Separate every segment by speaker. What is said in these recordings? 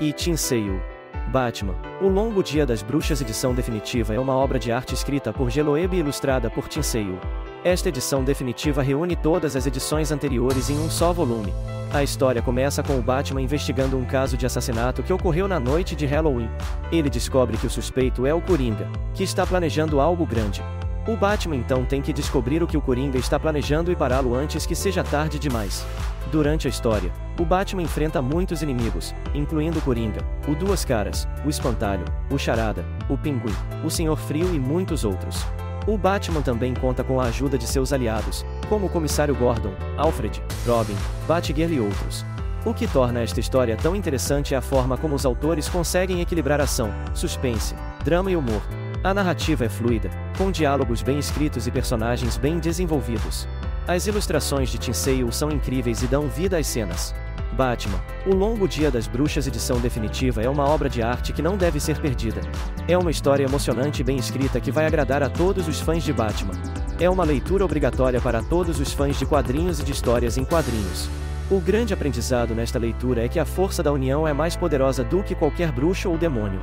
Speaker 1: e Sale. Batman, O Longo Dia das Bruxas edição definitiva é uma obra de arte escrita por Geloeb e ilustrada por Sale. Esta edição definitiva reúne todas as edições anteriores em um só volume. A história começa com o Batman investigando um caso de assassinato que ocorreu na noite de Halloween. Ele descobre que o suspeito é o Coringa, que está planejando algo grande. O Batman então tem que descobrir o que o Coringa está planejando e pará-lo antes que seja tarde demais. Durante a história, o Batman enfrenta muitos inimigos, incluindo o Coringa, o Duas Caras, o Espantalho, o Charada, o Pinguim, o Senhor Frio e muitos outros. O Batman também conta com a ajuda de seus aliados, como o Comissário Gordon, Alfred, Robin, Batgirl e outros. O que torna esta história tão interessante é a forma como os autores conseguem equilibrar ação, suspense, drama e humor. A narrativa é fluida, com diálogos bem escritos e personagens bem desenvolvidos. As ilustrações de Sale são incríveis e dão vida às cenas. Batman, O Longo Dia das Bruxas edição definitiva é uma obra de arte que não deve ser perdida. É uma história emocionante e bem escrita que vai agradar a todos os fãs de Batman. É uma leitura obrigatória para todos os fãs de quadrinhos e de histórias em quadrinhos. O grande aprendizado nesta leitura é que a força da união é mais poderosa do que qualquer bruxo ou demônio.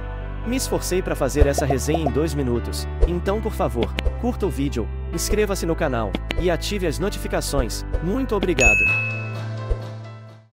Speaker 1: Me esforcei para fazer essa resenha em dois minutos, então por favor, curta o vídeo, inscreva-se no canal e ative as notificações. Muito obrigado!